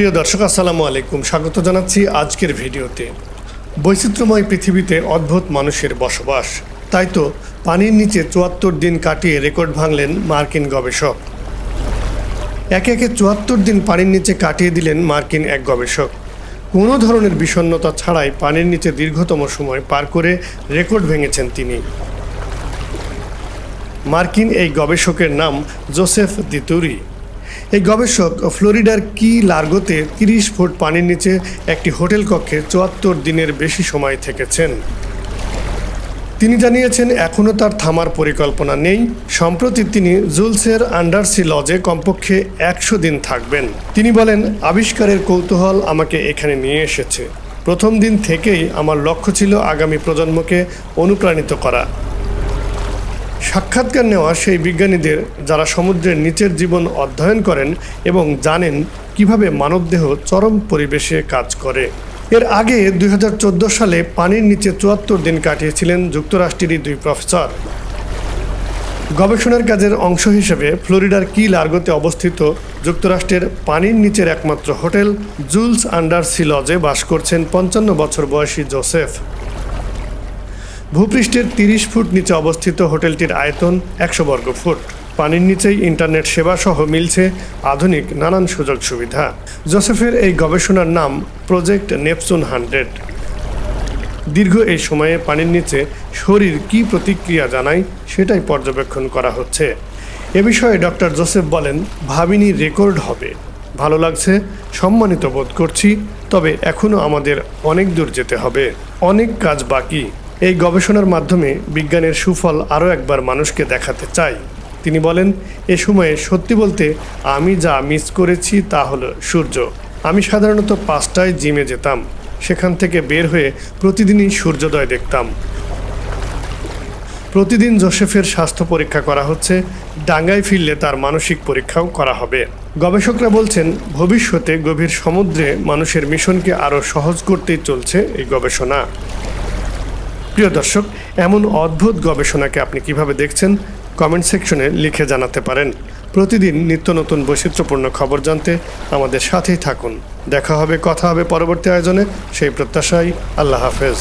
প্রিয় দর্শক, আসসালামু আলাইকুম। স্বাগত জানাচ্ছি আজকের ভিডিওতে। বৈচিত্র্যময় পৃথিবীতে অদ্ভুত মানুষের বসবাস। তাই তো পানির নিচে চুয়াত্তর দিন কাটিয়ে রেকর্ড ভাঙলেন মার্কিন গবেষক। একে একে চুয়াত্তর দিন পানির নিচে কাটিয়ে দিলেন মার্কিন এক গবেষক। কোনো ধরনের বিষণ্ণতা ছাড়াই পানির নিচে দীর্ঘতম সময় পার করে রেকর্ড ভেঙেছেন তিনি। মার্কিন এই গবেষকের নাম জোসেফ দিতুরি এই গবেষক ফ্লোরিডার কি লার্গোতে তিরিশ ফুট পানির নিচে একটি হোটেল কক্ষে চুয়াত্তর দিনের বেশি সময় থেকেছেন? তিনি জানিয়েছেন, এখনও তার থামার পরিকল্পনা নেই। সম্প্রতি তিনি জুলসের আন্ডারসি লজে কমপক্ষে একশো দিন থাকবেন। তিনি বলেন, আবিষ্কারের কৌতূহল আমাকে এখানে নিয়ে এসেছে। প্রথম দিন থেকেই আমার লক্ষ্য ছিল আগামী প্রজন্মকে অনুপ্রাণিত করা। সাক্ষাৎকার নেওয়া সেই বিজ্ঞানীদের যারা সমুদ্রের নিচের জীবন অধ্যয়ন করেন এবং জানেন কীভাবে মানবদেহ চরম পরিবেশে কাজ করে। এর আগে দুই হাজার চোদ্দ সালে পানির নিচে চুয়াত্তর দিন কাটিয়েছিলেন যুক্তরাষ্ট্রেরই দুই প্রফেসর। গবেষণার কাজের অংশ হিসেবে ফ্লোরিডার কি লার্গোতে অবস্থিত যুক্তরাষ্ট্রের পানির নিচের একমাত্র হোটেল জুলস আন্ডার সি লজে বাস করছেন পঞ্চান্ন বছর বয়সী জোসেফ। ভূপৃষ্ঠের তিরিশ ফুট নিচে অবস্থিত হোটেলটির আয়তন একশো বর্গ ফুট। পানির নিচেই ইন্টারনেট সেবা সহ মিলছে আধুনিক নানান সুযোগ সুবিধা। জোসেফের এই গবেষণার নাম প্রজেক্ট নেপচুন হান্ড্রেড। দীর্ঘ এই সময়ে পানির নিচে শরীর কী প্রতিক্রিয়া জানায় সেটাই পর্যবেক্ষণ করা হচ্ছে। এ বিষয়ে ডক্টর জোসেফ বলেন, ভাবিনি রেকর্ড হবে। ভালো লাগছে, সম্মানিত বোধ করছি, তবে এখনও আমাদের অনেক দূর যেতে হবে। অনেক কাজ বাকি। এই গবেষণার মাধ্যমে বিজ্ঞানের সুফল আরও একবার মানুষকে দেখাতে চাই। তিনি বলেন, এ সময়ে সত্যি বলতে আমি যা মিস করেছি তা হলো সূর্য। আমি সাধারণত পাঁচটায় জিমে যেতাম। সেখান থেকে বের হয়ে প্রতিদিনই সূর্যোদয় দেখতাম। প্রতিদিন জোসেফের স্বাস্থ্য পরীক্ষা করা হচ্ছে। ডাঙ্গায় ফিরলে তার মানসিক পরীক্ষাও করা হবে। গবেষকরা বলছেন, ভবিষ্যতে গভীর সমুদ্রে মানুষের মিশনকে আরও সহজ করতেই চলছে এই গবেষণা। প্রিয় দর্শক, এমন অদ্ভুত গবেষণাকে আপনি কীভাবে দেখছেন, কমেন্ট সেকশনে লিখে জানাতে পারেন। প্রতিদিন নিত্য নতুন বৈচিত্র্যপূর্ণ খবর জানতে আমাদের সাথেই থাকুন। দেখা হবে, কথা হবে পরবর্তী আয়োজনে। সেই প্রত্যাশাই আল্লাহ হাফেজ।